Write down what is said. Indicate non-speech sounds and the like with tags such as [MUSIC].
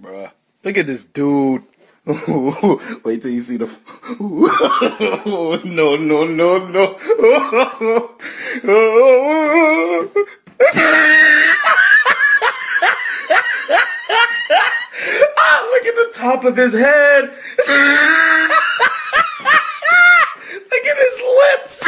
bruh. Look at this dude. [LAUGHS] Wait till you see the. [LAUGHS] no, no, no, no. Oh, [LAUGHS] look at the top of his head. look at his lips.